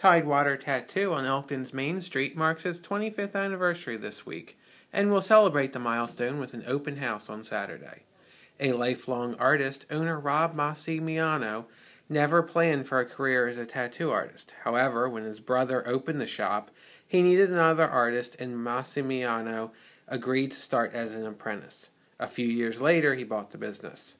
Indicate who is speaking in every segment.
Speaker 1: Tidewater Tattoo on Elkton's Main Street marks its 25th anniversary this week and will celebrate the milestone with an open house on Saturday. A lifelong artist, owner Rob Massimiano never planned for a career as a tattoo artist. However, when his brother opened the shop, he needed another artist and Massimiano agreed to start as an apprentice. A few years later, he bought the business.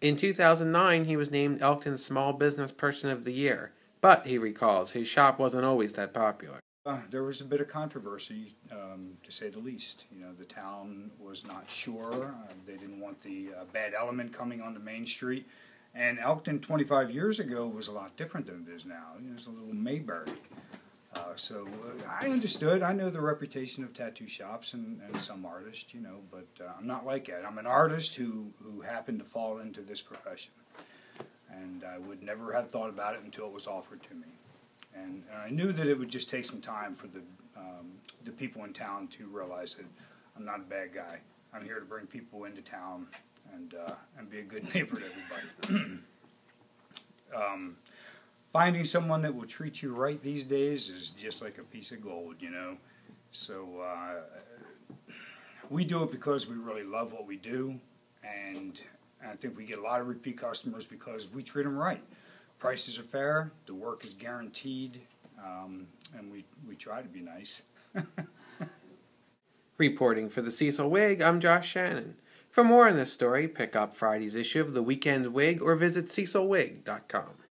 Speaker 1: In 2009, he was named Elkton's Small Business Person of the Year but, he recalls, his shop wasn't always that popular.
Speaker 2: Uh, there was a bit of controversy, um, to say the least. You know, the town was not sure. Uh, they didn't want the uh, bad element coming onto Main Street. And Elkton 25 years ago was a lot different than it is now. It was a little Mayberry. Uh, so uh, I understood. I know the reputation of tattoo shops and, and some artists, you know, but uh, I'm not like that. I'm an artist who, who happened to fall into this profession and I would never have thought about it until it was offered to me. And, and I knew that it would just take some time for the, um, the people in town to realize that I'm not a bad guy. I'm here to bring people into town and, uh, and be a good neighbor to everybody. um, finding someone that will treat you right these days is just like a piece of gold, you know. So uh, we do it because we really love what we do, and and I think we get a lot of repeat customers because we treat them right. Prices are fair, the work is guaranteed, um, and we, we try to be nice.
Speaker 1: Reporting for the Cecil Whig, I'm Josh Shannon. For more on this story, pick up Friday's issue of the Weekend Whig or visit cecilwhig.com.